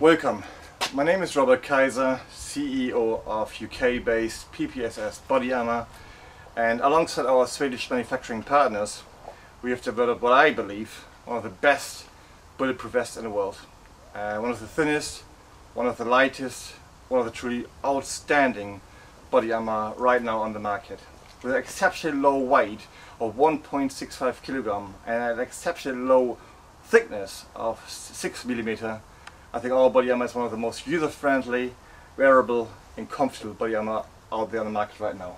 Welcome. My name is Robert Kaiser, CEO of UK-based PPSS Body Armor and alongside our Swedish manufacturing partners we have developed what I believe one of the best bulletproof vests in the world. Uh, one of the thinnest, one of the lightest, one of the truly outstanding body armor right now on the market. With an exceptionally low weight of 1.65 kilogram and an exceptionally low thickness of 6 millimeter, I think our body armor is one of the most user-friendly, wearable and comfortable body armor out there on the market right now.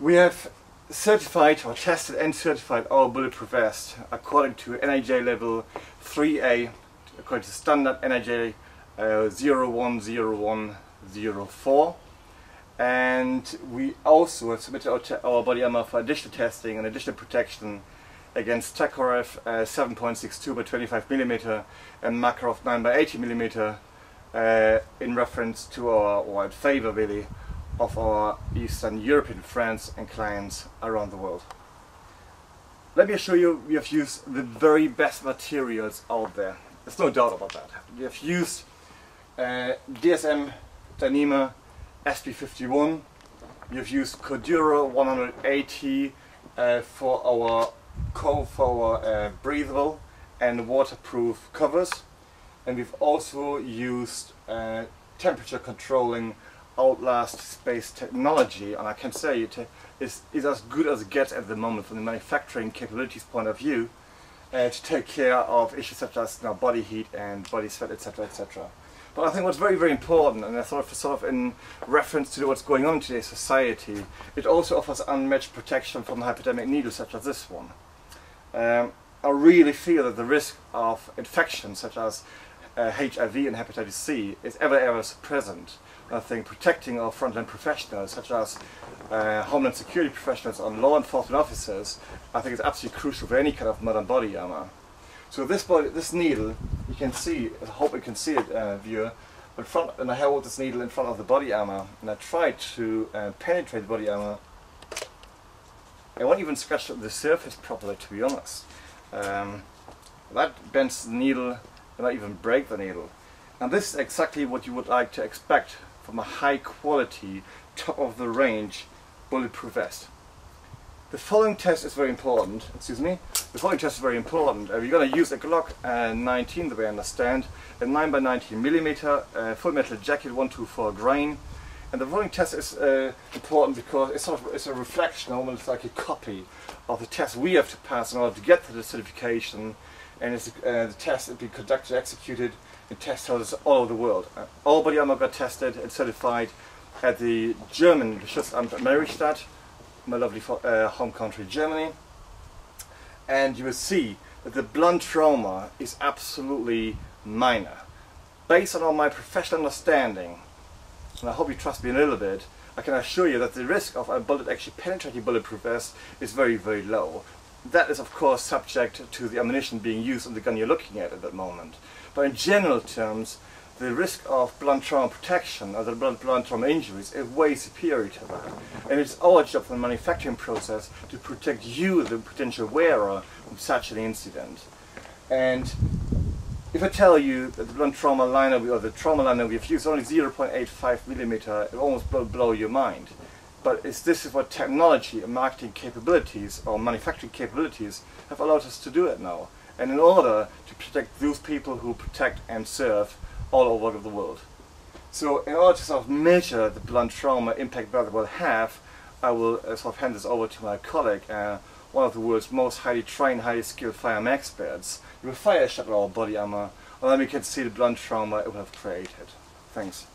We have certified or tested and certified our bulletproof vest according to NIJ level 3A, according to standard NIJ uh, 010104 and we also have submitted our, our, body armor for additional testing and additional protection against Tokarev uh, 7.62 by 25 millimeter and Makarov 9 by 80 millimeter uh, in reference to our, or in favor really, of our Eastern European friends and clients around the world. Let me assure you, we have used the very best materials out there. There's no doubt about that. We have used uh, DSM Dyneema SP51. We have used Cordura 180 uh, for our for our uh, breathable and waterproof covers. And we've also used uh, temperature controlling Outlast space technology and I can say it is, is as good as it gets at the moment from the manufacturing capabilities point of view uh, to take care of issues such as you know, body heat and body sweat etc etc. But I think what's very very important and I thought for sort of in reference to what's going on in today's society it also offers unmatched protection from hypodermic needles such as this one. Um, I really feel that the risk of infection such as uh, HIV and hepatitis C is ever ever present I think protecting our frontline professionals, such as uh, Homeland Security professionals and law enforcement officers, I think is absolutely crucial for any kind of modern body armor. So this body, this needle, you can see, I hope you can see it, uh, viewer, but front, and I held this needle in front of the body armor, and I tried to uh, penetrate the body armor. I won't even scratch the surface properly, to be honest. Um, that bends the needle, and I even break the needle. And this is exactly what you would like to expect from a high quality, top of the range bulletproof vest. The following test is very important, excuse me, the following test is very important. Uh, you're going to use a Glock uh, 19 the way I understand, a 9 by 19 millimeter uh, full metal jacket 124 grain. And the following test is uh, important because it's sort of it's a reflection, almost like a copy of the test we have to pass in order to get to the certification. And it's, uh, the test has been conducted, executed in test houses all over the world. Uh, all body armor got tested and certified at the German Beschussamt Mellrichstadt, my lovely uh, home country Germany. And you will see that the blunt trauma is absolutely minor. Based on all my professional understanding, and I hope you trust me a little bit, I can assure you that the risk of a bullet actually penetrating bulletproof vest is very, very low. That is of course subject to the ammunition being used on the gun you're looking at at that moment. But in general terms, the risk of blunt trauma protection or the blunt, trauma injuries is way superior to that. And it's our job in the manufacturing process to protect you, the potential wearer, from such an incident. And if I tell you that the blunt trauma liner or the trauma liner we've used is only 0.85 millimeter, it almost blow, blow your mind. But it's, this is what technology and marketing capabilities or manufacturing capabilities have allowed us to do it now. And in order to protect those people who protect and serve all over the world. So in order to sort of measure the blunt trauma impact that will have, I will uh, sort of hand this over to my colleague, uh, one of the world's most highly trained, highly skilled firearm experts. you will fire oh, a shot at our body armor, and then we can see the blunt trauma it will have created. Thanks.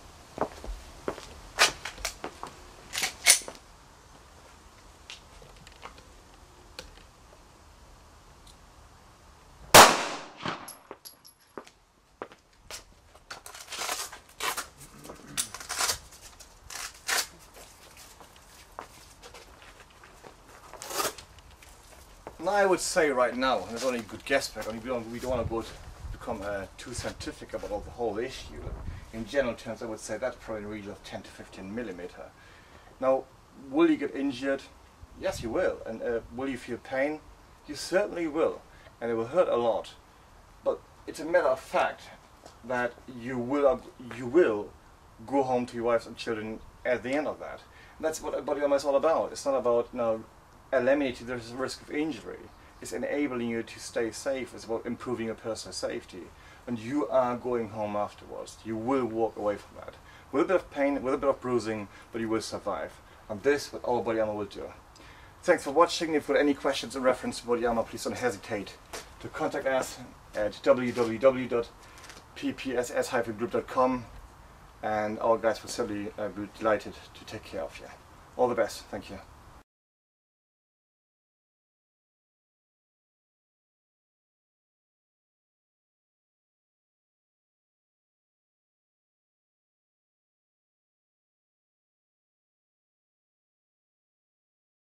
I would say right now, and it's only a good guess, but we don't, we don't want to go to become uh, too scientific about all the whole issue. In general terms, I would say that's probably in the region of 10 to 15 millimeter. Now, will you get injured? Yes, you will. And uh, will you feel pain? You certainly will. And it will hurt a lot. But it's a matter of fact. that you will you will go home to your wives and children at the end of that. And that's what body armor is all about. It's not about you know, eliminating the risk of injury. It's enabling you to stay safe. It's about improving your personal safety. And you are going home afterwards. You will walk away from that. With a bit of pain, with a bit of bruising, but you will survive. And this what our body armor will do. Thanks for watching. If you have any questions in reference to body armor, please don't hesitate to contact us at www.ppss-group.com and our guys will certainly uh, be delighted to take care of you. All the best. Thank you.